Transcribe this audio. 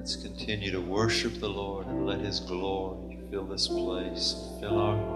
Let's continue to worship the Lord and let His glory fill this place, fill our.